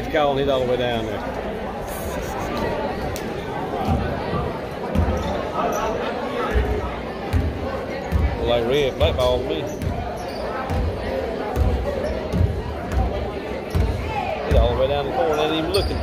Call and he's all the way down there? Like red black ball to me. He's all the way down the corner, ain't even looking.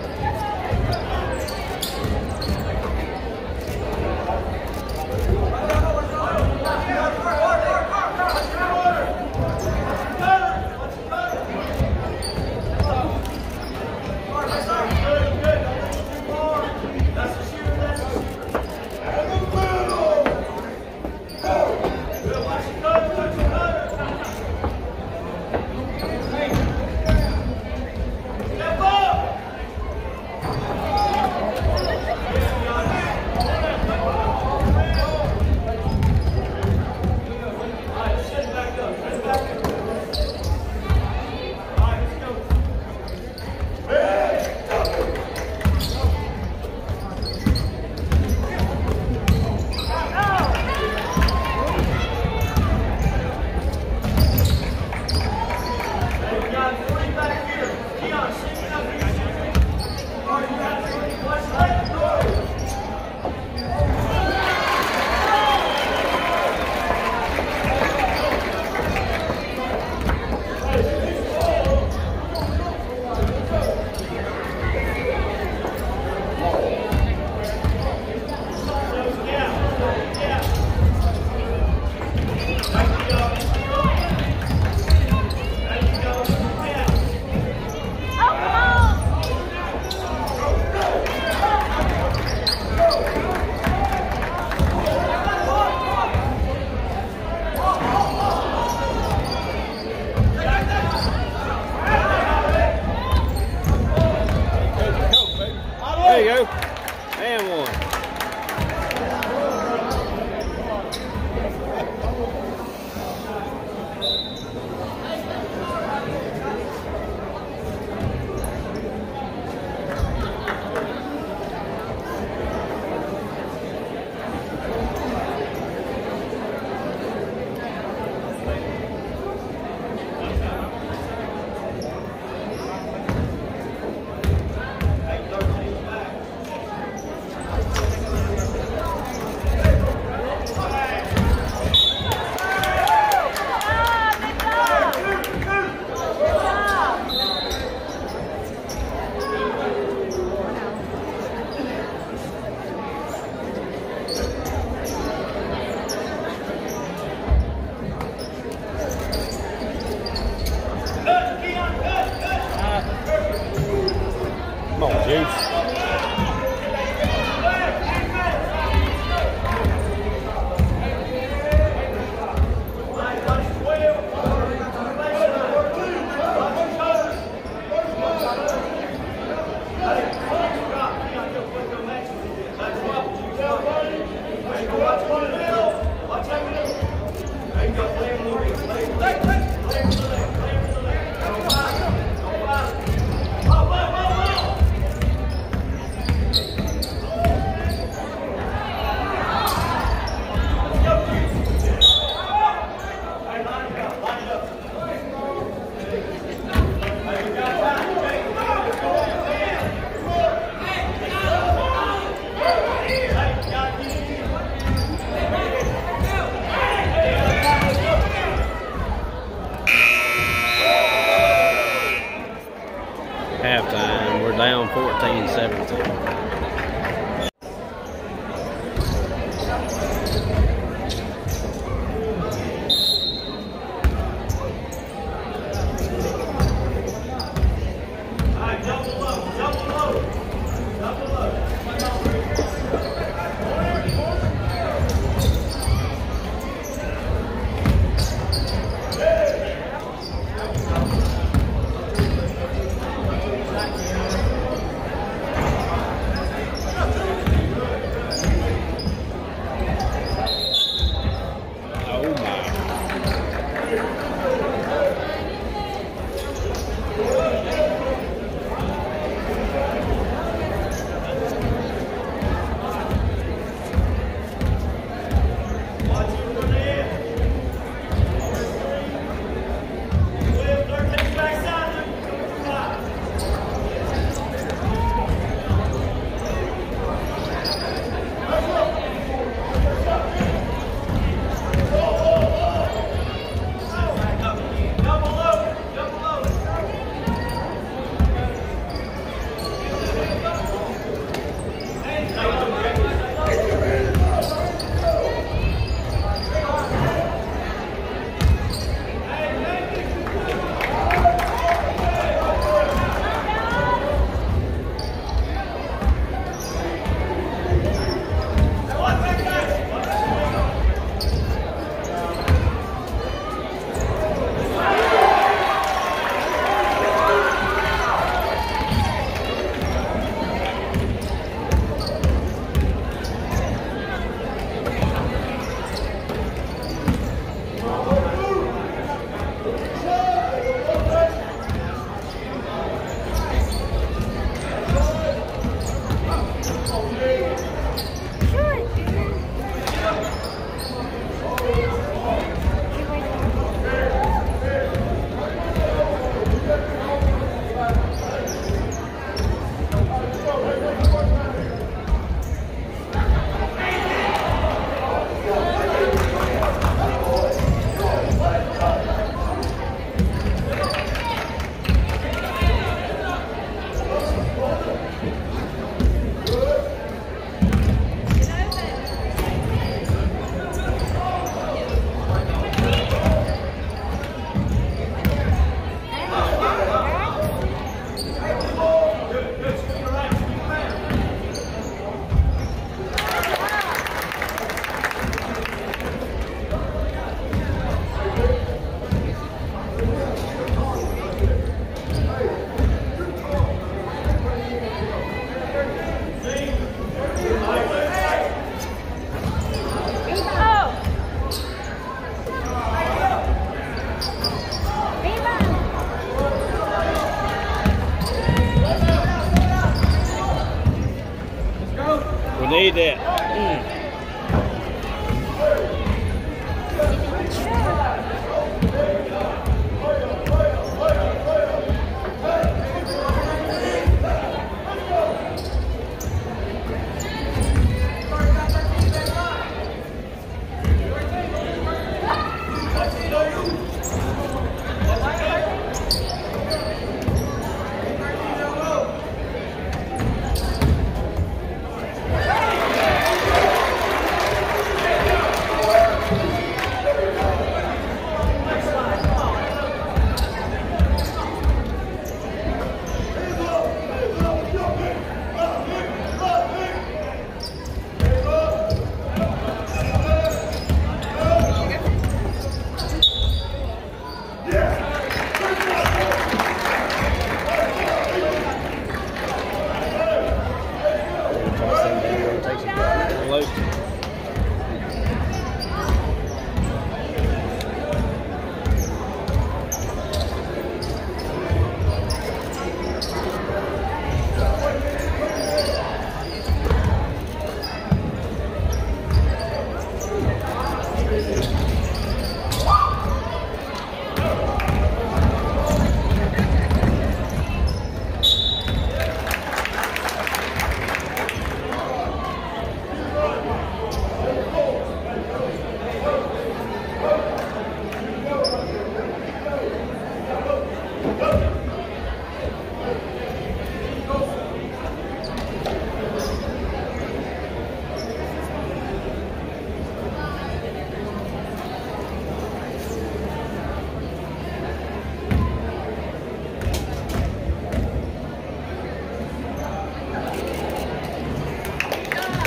Need that.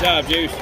Job, Juice.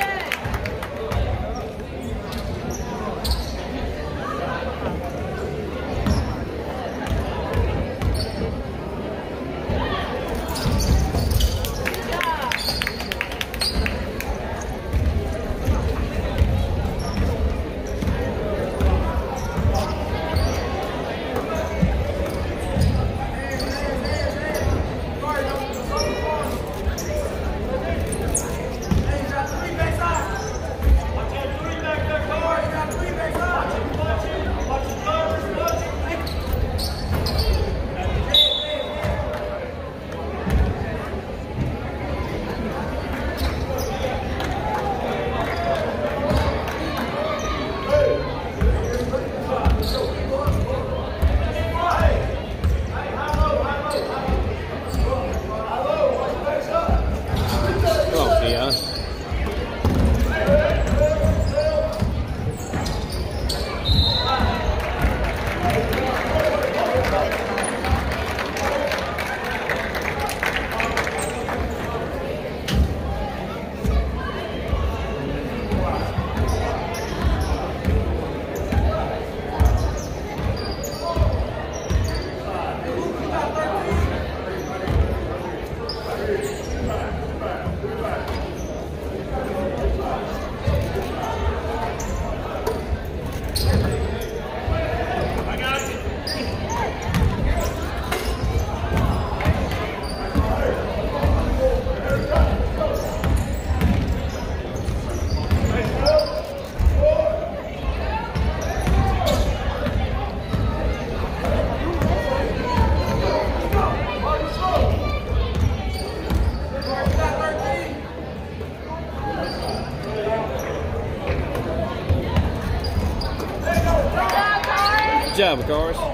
Good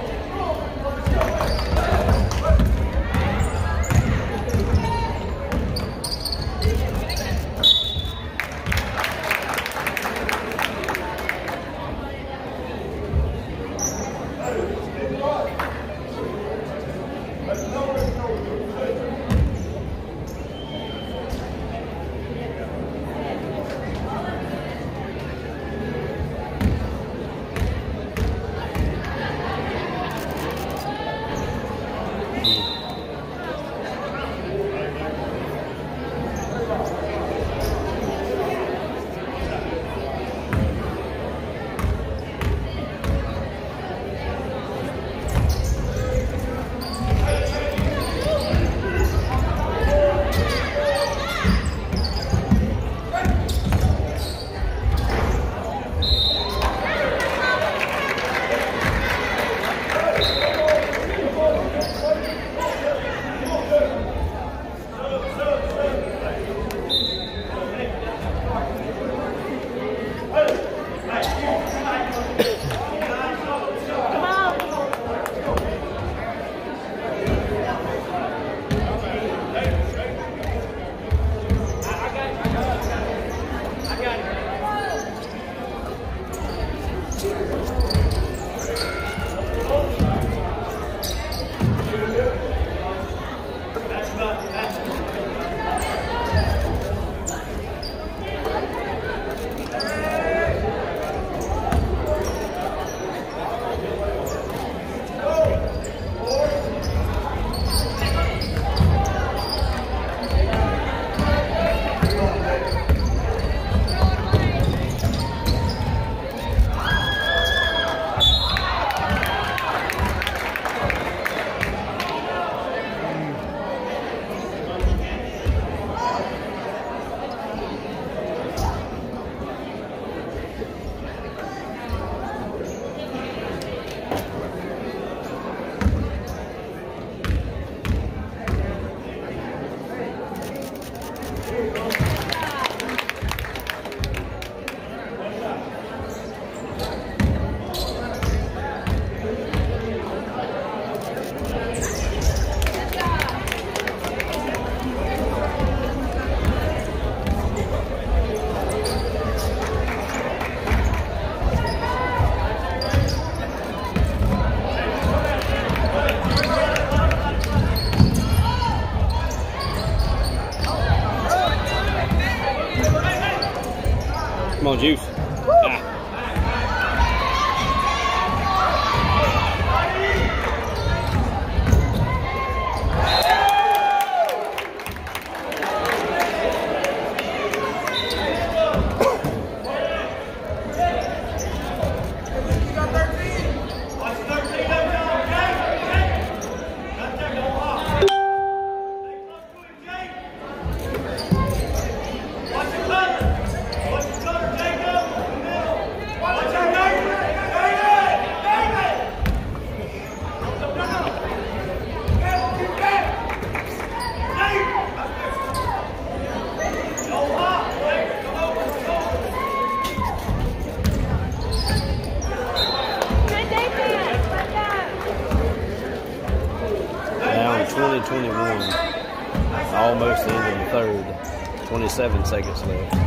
27 seconds left.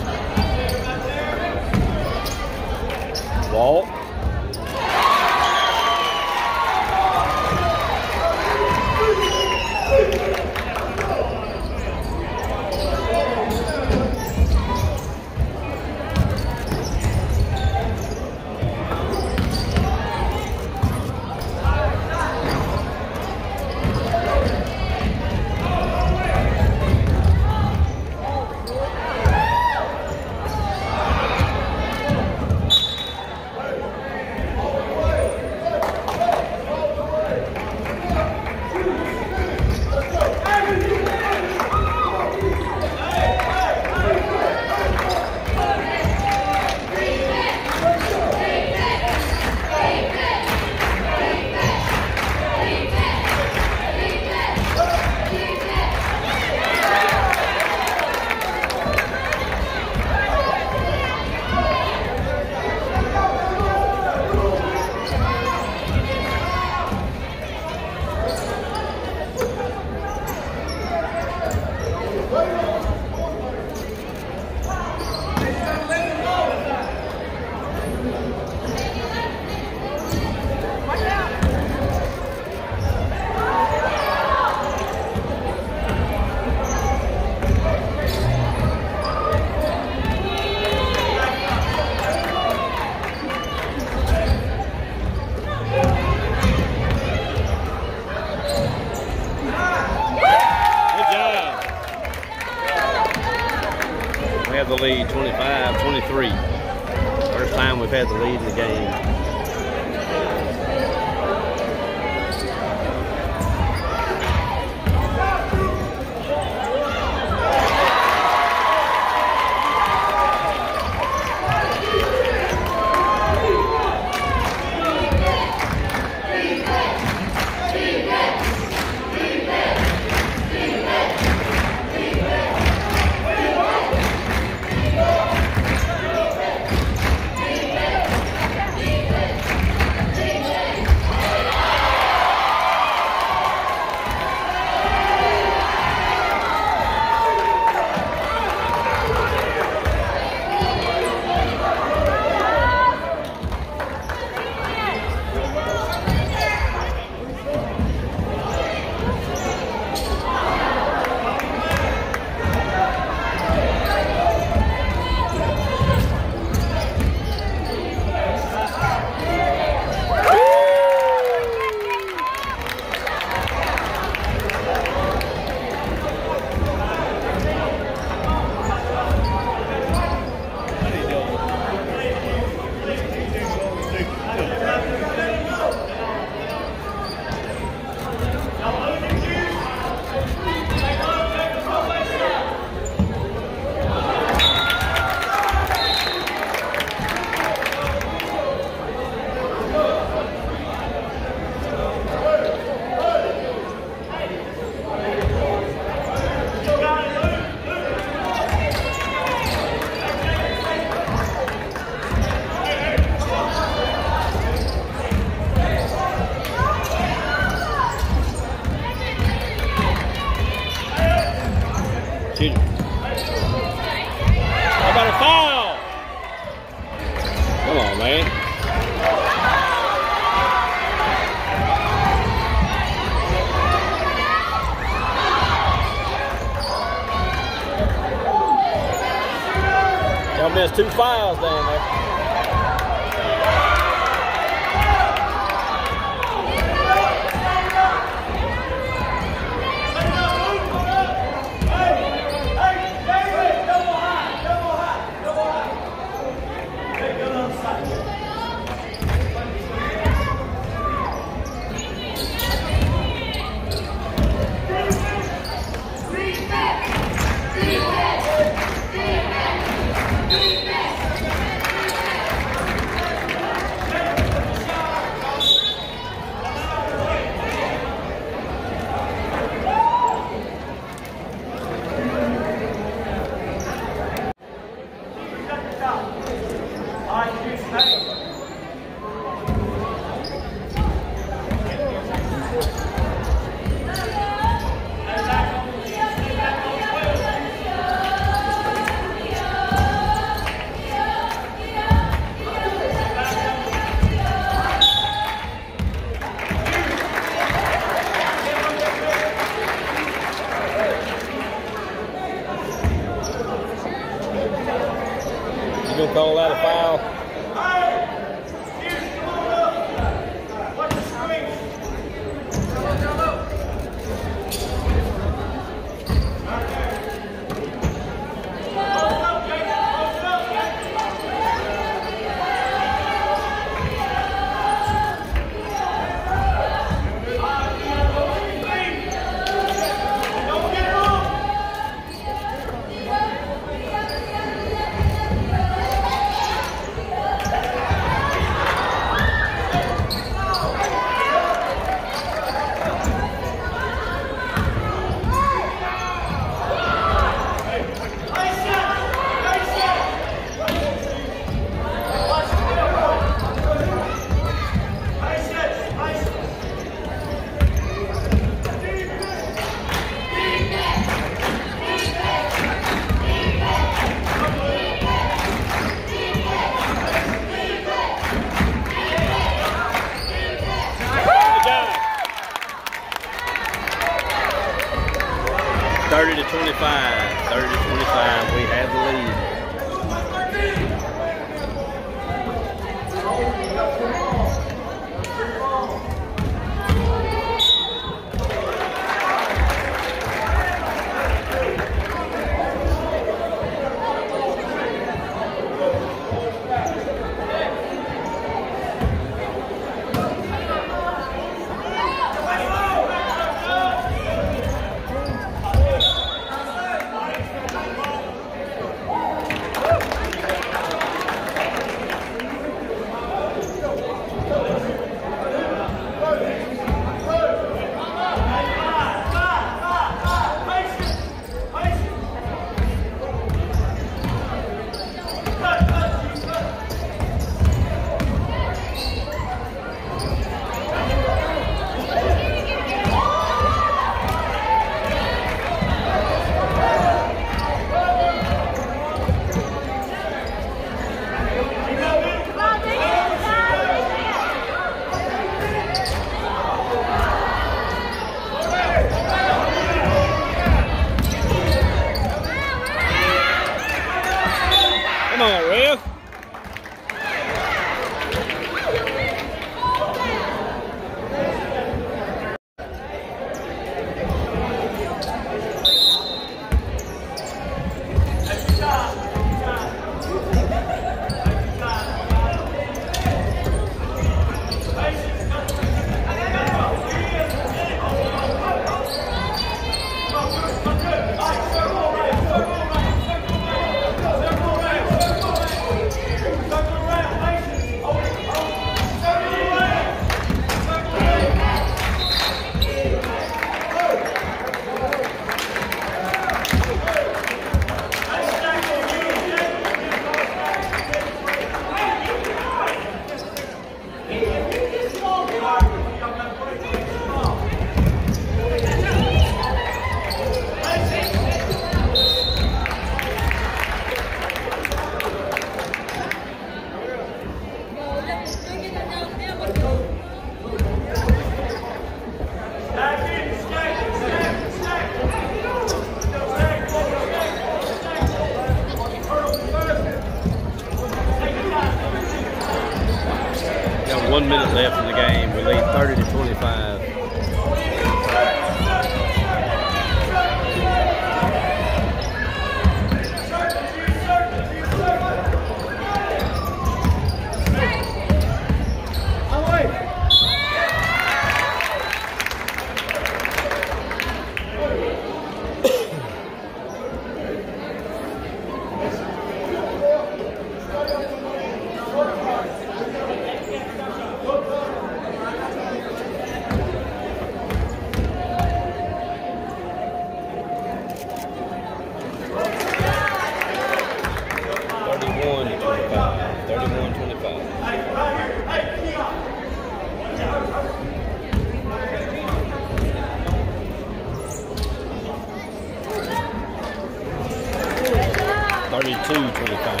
32 25.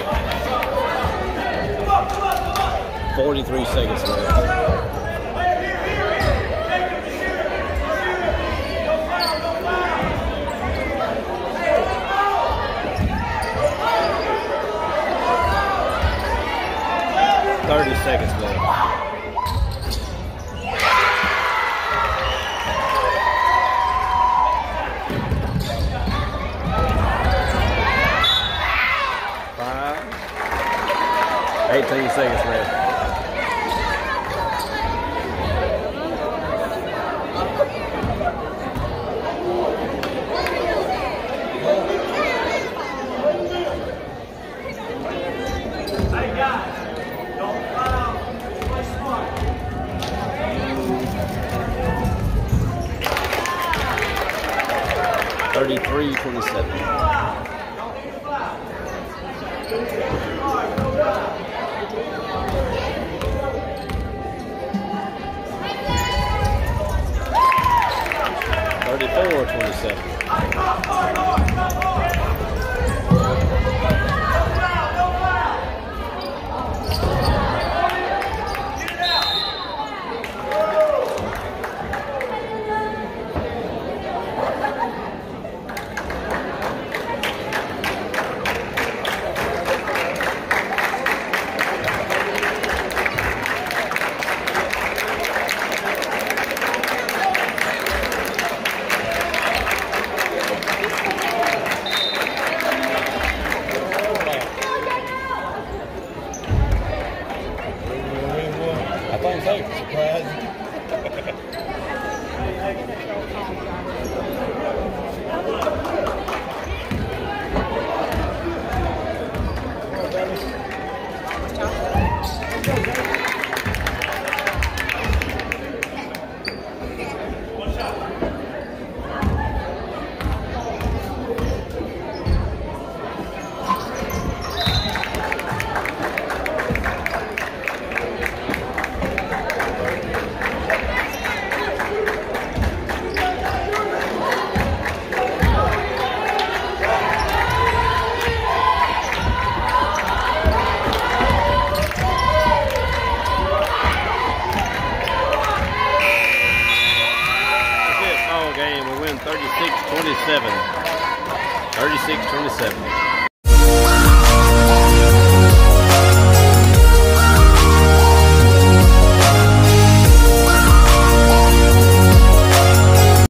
43 seconds left. Thirty seconds left. Five. 18 seconds left. Thirty-three, twenty-seven. 24 or 27?